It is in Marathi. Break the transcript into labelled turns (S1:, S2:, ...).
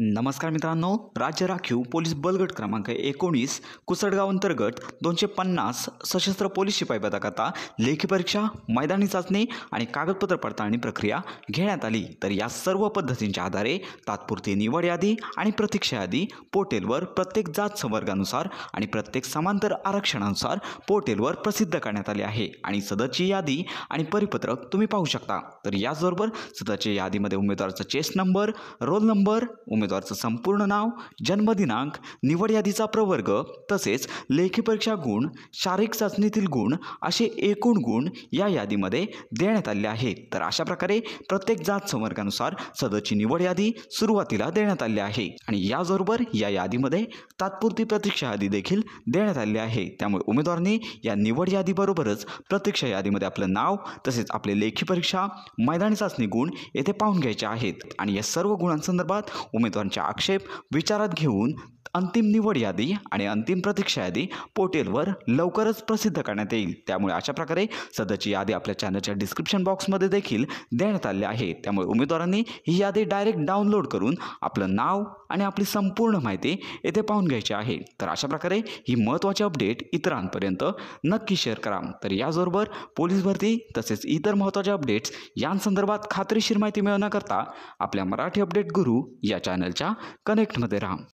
S1: नमस्कार मित्रांनो राज्य राखीव पोलीस बलगट क्रमांक एकोणीस कुसडगाव अंतर्गत दोनशे पन्नास सशस्त्र पोलीस शिपाई पदाकरता लेखी परीक्षा मैदानी चाचणी आणि कागदपत्र पडताळणी प्रक्रिया घेण्यात आली. तर या सर्व पद्धतींच्या आधारे तात्पुरती निवड यादी आणि प्रतीक्षा यादी पोर्टेलवर प्रत्येक जात संवर्गानुसार आणि प्रत्येक समांतर आरक्षणानुसार पोर्टेलवर प्रसिद्ध करण्यात आली आहे आणि सदरची यादी आणि परिपत्रक तुम्ही पाहू शकता. तर याचबरोबर सदरच्या यादीमध्ये उमेदवाराचा चेस नंबर रोल नंबर उमेदवाराचं संपूर्ण नाव जन्मदिनांक निवड यादीचा प्रवर्ग तसेच लेखी परीक्षा गुण शारीरिक चाचणीतील गुण असे एकूण गुण या यादीमध्ये देण्यात आले आहेत. तर अशा प्रकारे प्रत्येक जात संवर्गानुसार सदरची निवड यादी सुरुवातीला देण्यात आली आहे. आणि याचबरोबर या यादीमध्ये तात्पुरती प्रतीक्षा यादी देखील देण्यात आली आहे. त्यामुळे उमेदवारांनी या निवड यादीबरोबरच प्रतीक्षा यादीमध्ये आपलं नाव तसेच आपले लेखी परीक्षा मैदानी चाचणी गुण येथे पाहून घ्यायचे आहेत. आणि या सर्व गुणांसंदर्भात उमेदवार उमेदवारांचे आक्षेप विचारात घेऊन अंतिम निवड यादी आणि अंतिम प्रतीक्षा यादी पोर्टेलवर लवकरच प्रसिद्ध करण्यात येईल. त्यामुळे अशा प्रकारे सध्याची यादी आपल्या चॅनलच्या डिस्क्रिप्शन बॉक्समध्ये देखील देण्यात आली आहे. त्यामुळे उमेदवारांनी ही यादी डायरेक्ट डाउनलोड करून आपलं नाव आणि आपली संपूर्ण माहिती येथे पाहून घ्यायची आहे. तर अशा प्रकारे ही महत्त्वाची अपडेट इतरांपर्यंत नक्की शेअर करा. तर याचबरोबर पोलीस भरती तसेच इतर महत्त्वाच्या अपडेट्स यांसंदर्भात खात्रीशीर माहिती मिळवण्याकरता आपल्या मराठी अपडेट गुरु या चॅनलच्या कनेक्टमध्ये राहा.